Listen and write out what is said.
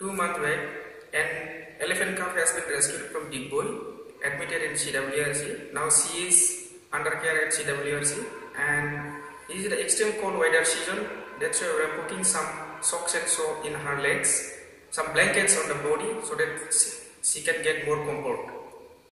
two month back, an elephant calf has been rescued from deep pool, admitted in CWRC. Now she is under care at CWRC and is the extreme cold weather season. That's why we are putting some socks and so in her legs, some blankets on the body so that she, she can get more comfort.